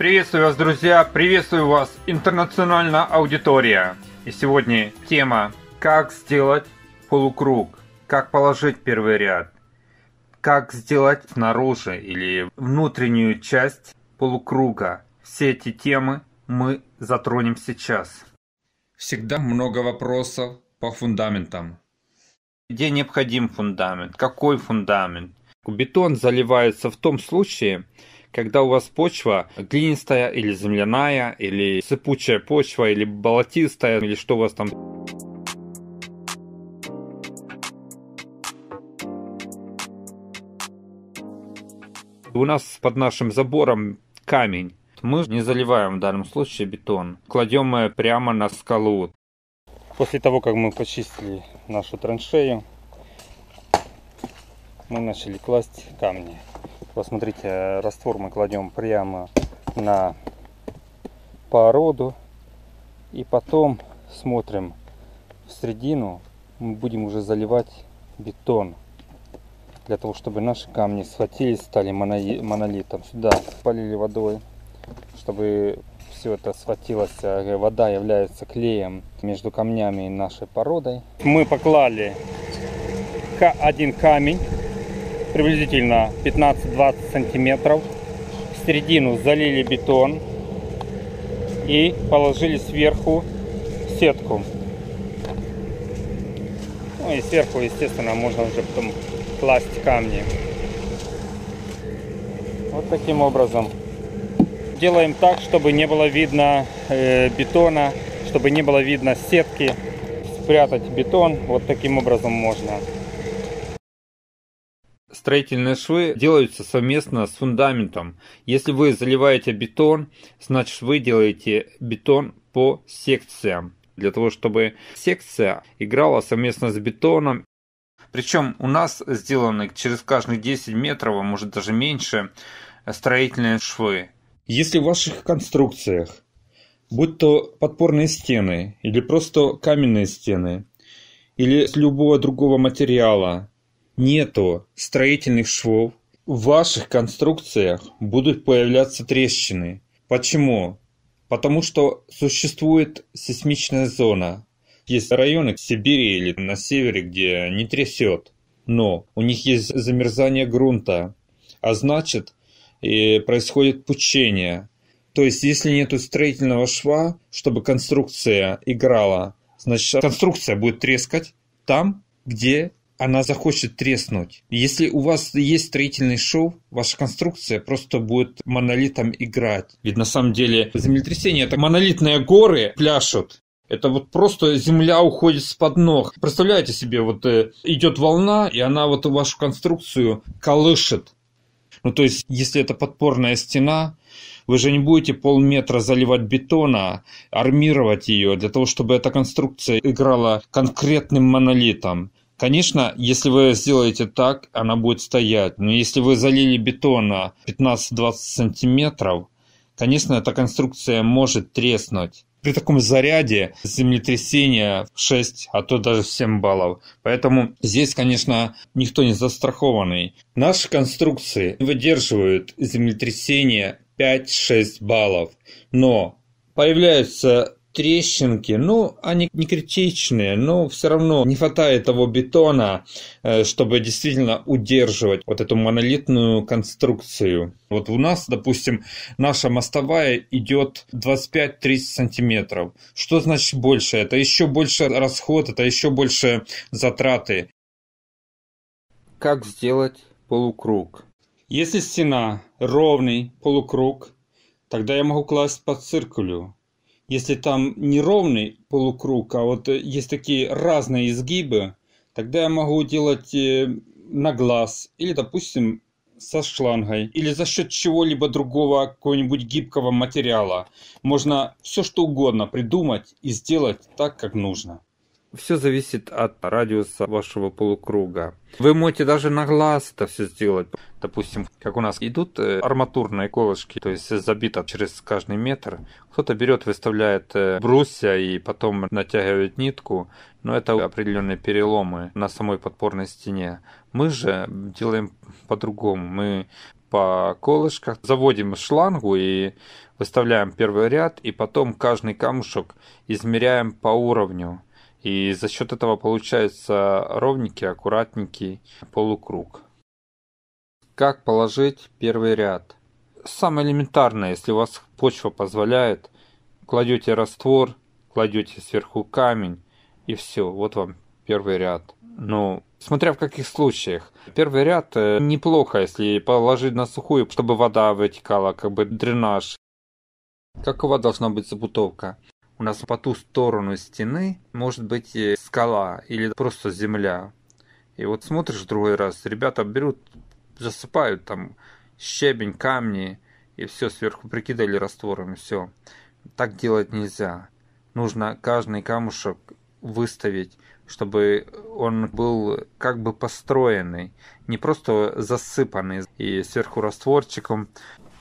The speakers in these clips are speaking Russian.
Приветствую вас, друзья! Приветствую вас, интернациональная аудитория! И сегодня тема «Как сделать полукруг?» Как положить первый ряд? Как сделать снаружи или внутреннюю часть полукруга? Все эти темы мы затронем сейчас. Всегда много вопросов по фундаментам. Где необходим фундамент? Какой фундамент? Бетон заливается в том случае, когда у вас почва глинистая или земляная, или сыпучая почва, или болотистая, или что у вас там. У нас под нашим забором камень. Мы не заливаем в данном случае бетон. Кладем прямо на скалу. После того, как мы почистили нашу траншею, мы начали класть камни. Посмотрите, раствор мы кладем прямо на породу. И потом смотрим в середину. Мы будем уже заливать бетон. Для того, чтобы наши камни схватились, стали монолитом. Сюда полили водой, чтобы все это схватилось. Вода является клеем между камнями и нашей породой. Мы поклали один камень приблизительно 15-20 сантиметров. В середину залили бетон и положили сверху сетку. Ну и сверху, естественно, можно уже потом класть камни. Вот таким образом. Делаем так, чтобы не было видно э, бетона, чтобы не было видно сетки. Спрятать бетон вот таким образом можно. Строительные швы делаются совместно с фундаментом. Если вы заливаете бетон, значит вы делаете бетон по секциям. Для того, чтобы секция играла совместно с бетоном. Причем у нас сделаны через каждые 10 метров, а может даже меньше, строительные швы. Если в ваших конструкциях, будь то подпорные стены или просто каменные стены, или с любого другого материала, нету строительных швов, в ваших конструкциях будут появляться трещины. Почему? Потому что существует сейсмичная зона. Есть районы в Сибири или на севере, где не трясет, но у них есть замерзание грунта, а значит и происходит пучение. То есть, если нет строительного шва, чтобы конструкция играла, значит конструкция будет трескать там, где она захочет треснуть. Если у вас есть строительный шов, ваша конструкция просто будет монолитом играть. Ведь на самом деле землетрясение это монолитные горы пляшут. Это вот просто земля уходит с под ног. Представляете себе, вот э, идет волна, и она вот вашу конструкцию колышет. Ну, то есть, если это подпорная стена, вы же не будете полметра заливать бетона, армировать ее для того, чтобы эта конструкция играла конкретным монолитом. Конечно, если вы сделаете так, она будет стоять. Но если вы залили бетона 15-20 сантиметров, конечно, эта конструкция может треснуть. При таком заряде землетрясения 6, а то даже 7 баллов. Поэтому здесь, конечно, никто не застрахованный. Наши конструкции выдерживают землетрясение 5-6 баллов. Но появляются трещинки, ну, они не критичные, но все равно не хватает того бетона, э, чтобы действительно удерживать вот эту монолитную конструкцию. Вот у нас, допустим, наша мостовая идет 25-30 сантиметров. Что значит больше? Это еще больше расход, это еще больше затраты. Как сделать полукруг? Если стена ровный полукруг, тогда я могу класть по циркулю если там не ровный полукруг, а вот э, есть такие разные изгибы, тогда я могу делать э, на глаз или, допустим, со шлангой или за счет чего-либо другого какого-нибудь гибкого материала. Можно все что угодно придумать и сделать так, как нужно. Все зависит от радиуса вашего полукруга. Вы можете даже на глаз это все сделать. Допустим, как у нас идут э, арматурные колышки, то есть забито через каждый метр. Кто-то берет, выставляет э, брусья и потом натягивает нитку, но это определенные переломы на самой подпорной стене. Мы же делаем по-другому. Мы по колышках, заводим шлангу и выставляем первый ряд, и потом каждый камушек измеряем по уровню. И за счет этого получается ровненький, аккуратненький полукруг. Как положить первый ряд? Самое элементарное, если у вас почва позволяет, кладете раствор, кладете сверху камень, и все, вот вам первый ряд. Ну, смотря в каких случаях. Первый ряд э, неплохо, если положить на сухую, чтобы вода вытекала, как бы дренаж. Какова должна быть забутовка? У нас по ту сторону стены может быть э, скала или просто земля. И вот смотришь в другой раз, ребята берут, засыпают там щебень, камни, и все сверху прикидали раствором, и все. Так делать нельзя. Нужно каждый камушек выставить, чтобы он был как бы построенный, не просто засыпанный и сверху растворчиком.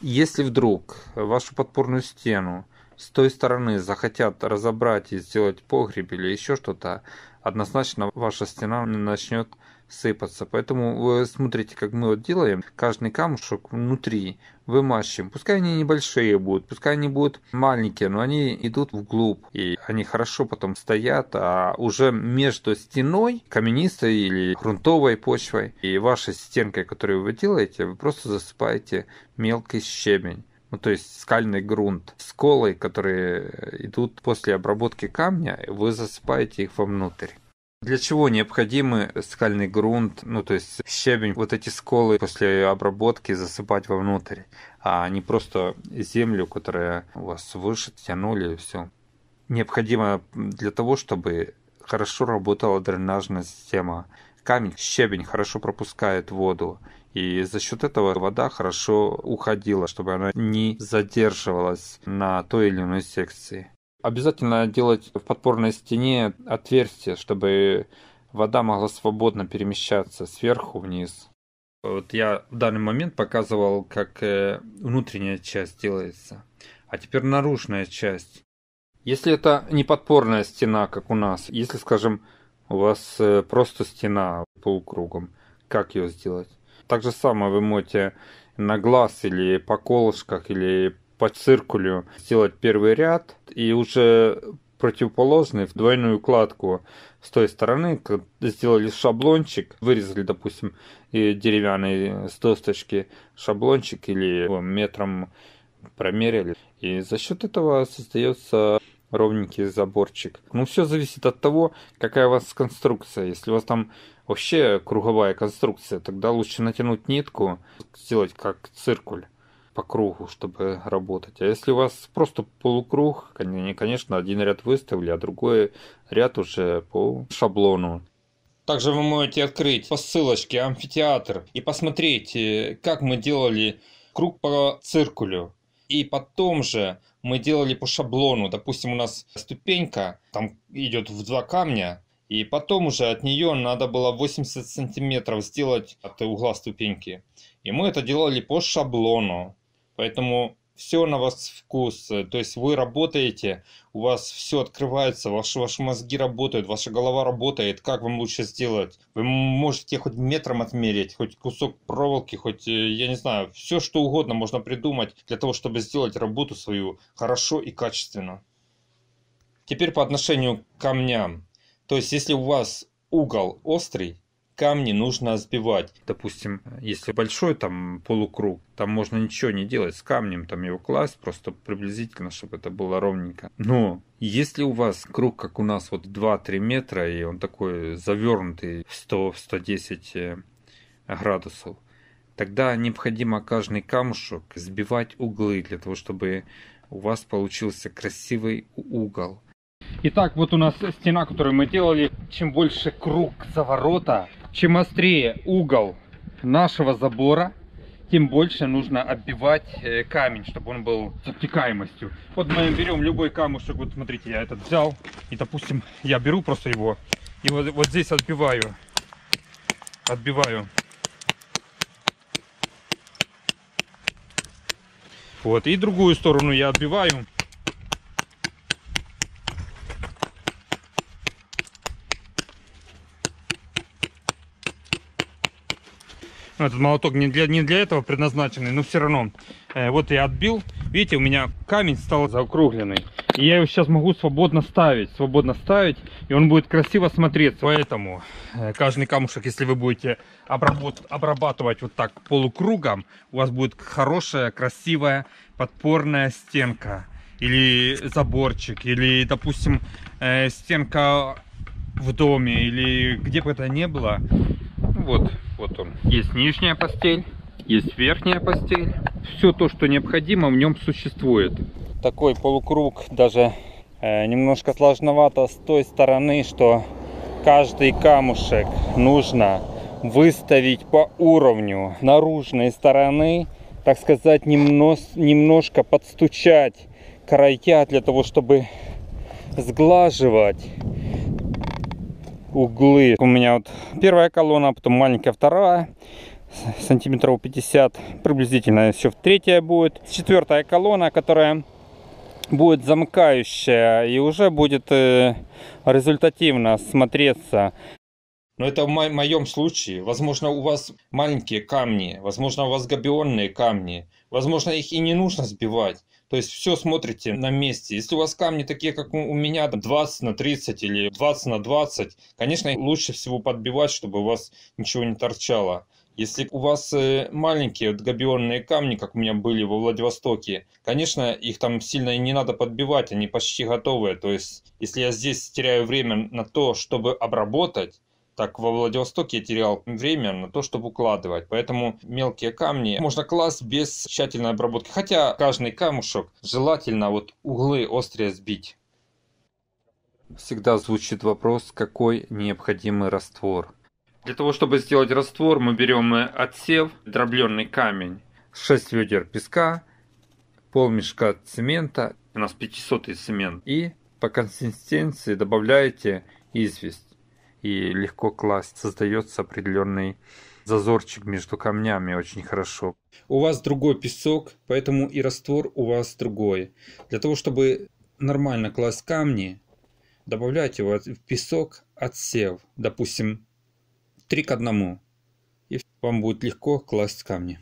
Если вдруг вашу подпорную стену с той стороны захотят разобрать и сделать погреб или еще что-то, однозначно ваша стена начнет сыпаться. Поэтому вы смотрите, как мы вот делаем. Каждый камушек внутри вымащиваем. Пускай они небольшие будут, пускай они будут маленькие, но они идут вглубь. И они хорошо потом стоят, а уже между стеной, каменистой или грунтовой почвой и вашей стенкой, которую вы делаете, вы просто засыпаете мелкий щебень ну то есть скальный грунт, сколы, которые идут после обработки камня, вы засыпаете их вовнутрь. Для чего необходимы скальный грунт, ну то есть щебень, вот эти сколы после обработки засыпать вовнутрь, а не просто землю, которая у вас выше, тянули и все. Необходимо для того, чтобы хорошо работала дренажная система. Камень, щебень хорошо пропускает воду, и за счет этого вода хорошо уходила, чтобы она не задерживалась на той или иной секции. Обязательно делать в подпорной стене отверстие, чтобы вода могла свободно перемещаться сверху вниз. Вот я в данный момент показывал, как э, внутренняя часть делается. А теперь наружная часть. Если это не подпорная стена, как у нас, если, скажем, у вас э, просто стена полукругом, как ее сделать? Так же самое вы можете на глаз или по колышках или по циркулю сделать первый ряд и уже противоположный в двойную кладку с той стороны, сделали шаблончик, вырезали, допустим, деревянный с досточки шаблончик или метром промерили. И за счет этого создается ровненький заборчик. Ну, все зависит от того, какая у вас конструкция. Если у вас там вообще круговая конструкция, тогда лучше натянуть нитку, сделать как циркуль по кругу, чтобы работать. А если у вас просто полукруг, конечно, один ряд выставили, а другой ряд уже по шаблону. Также вы можете открыть по ссылочке амфитеатр и посмотреть, э, как мы делали круг по циркулю. И потом же мы делали по шаблону. Допустим, у нас ступенька, там идет в два камня, и потом уже от нее надо было 80 сантиметров сделать от угла ступеньки. И мы это делали по шаблону. Поэтому все на вас вкус. То есть вы работаете, у вас все открывается, ваши, ваши мозги работают, ваша голова работает. Как вам лучше сделать? Вы можете хоть метром отмерить, хоть кусок проволоки, хоть, э, я не знаю, все что угодно можно придумать для того, чтобы сделать работу свою хорошо и качественно. Теперь по отношению к камням. То есть если у вас угол острый, камни нужно сбивать. Допустим, если большой там полукруг, там можно ничего не делать с камнем, там его класть просто приблизительно, чтобы это было ровненько. Но если у вас круг, как у нас, вот 2-3 метра, и он такой завернутый в 100-110 э, градусов, тогда необходимо каждый камушек сбивать углы для того, чтобы у вас получился красивый угол. Итак, вот у нас стена, которую мы делали. Чем больше круг заворота, чем острее угол нашего забора, тем больше нужно оббивать э, камень, чтобы он был с обтекаемостью. Вот мы берем любой камушек, вот смотрите, я этот взял, и допустим, я беру просто его, и вот, вот здесь отбиваю, отбиваю. Вот, и другую сторону я отбиваю. Этот молоток не для, не для этого предназначенный, но все равно. Э, вот я отбил. Видите, у меня камень стал заокругленный. И я его сейчас могу свободно ставить. Свободно ставить. И он будет красиво смотреться. Поэтому э, каждый камушек, если вы будете обработ, обрабатывать вот так полукругом, у вас будет хорошая, красивая подпорная стенка. Или заборчик. Или, допустим, э, стенка в доме. Или где бы это ни было. Вот, вот он. Есть нижняя постель, есть верхняя постель. Все то, что необходимо, в нем существует. Такой полукруг даже э, немножко сложновато с той стороны, что каждый камушек нужно выставить по уровню наружной стороны, так сказать, немнос, немножко подстучать края для того, чтобы сглаживать углы. У меня вот первая колонна, потом маленькая вторая, сантиметров 50, приблизительно еще третья будет. Четвертая колонна, которая будет замыкающая и уже будет э, результативно смотреться. Но это в моем случае. Возможно, у вас маленькие камни, возможно, у вас габионные камни. Возможно, их и не нужно сбивать. То есть все смотрите на месте. Если у вас камни такие, как у меня, 20 на 30 или 20 на 20, конечно, лучше всего подбивать, чтобы у вас ничего не торчало. Если у вас э, маленькие габионные камни, как у меня были во Владивостоке, конечно, их там сильно и не надо подбивать, они почти готовые. То есть, если я здесь теряю время на то, чтобы обработать, так во Владивостоке я терял время на то, чтобы укладывать. Поэтому мелкие камни можно класть без тщательной обработки. Хотя каждый камушек желательно вот углы острые сбить. Всегда звучит вопрос, какой необходимый раствор. Для того, чтобы сделать раствор, мы берем отсев, дробленый камень, 6 ведер песка, полмешка цемента, у нас 500 цемент, и по консистенции добавляете известь и легко класть. Создается определенный зазорчик между камнями очень хорошо. У вас другой песок, поэтому и раствор у вас другой. Для того, чтобы нормально класть камни, добавляйте в песок отсев, допустим, 3 к 1. И вам будет легко класть камни.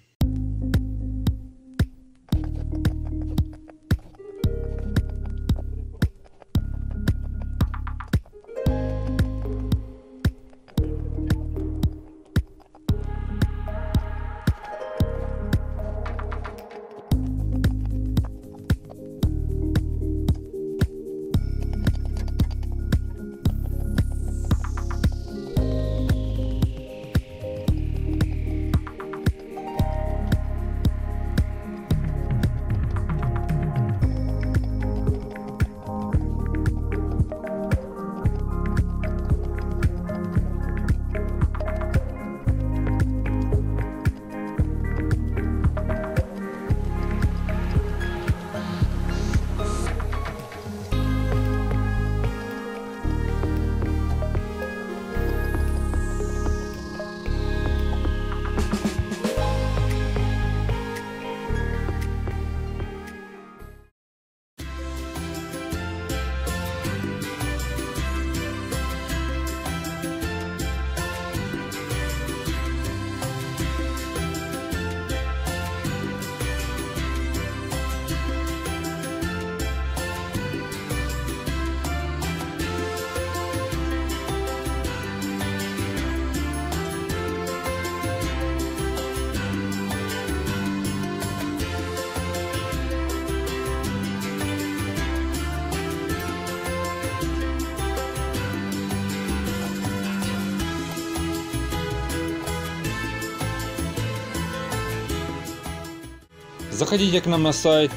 Заходите к нам на сайт,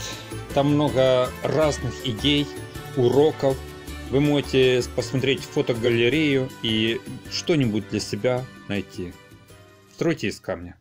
там много разных идей, уроков. Вы можете посмотреть фотогалерею и что-нибудь для себя найти. Стройте из камня.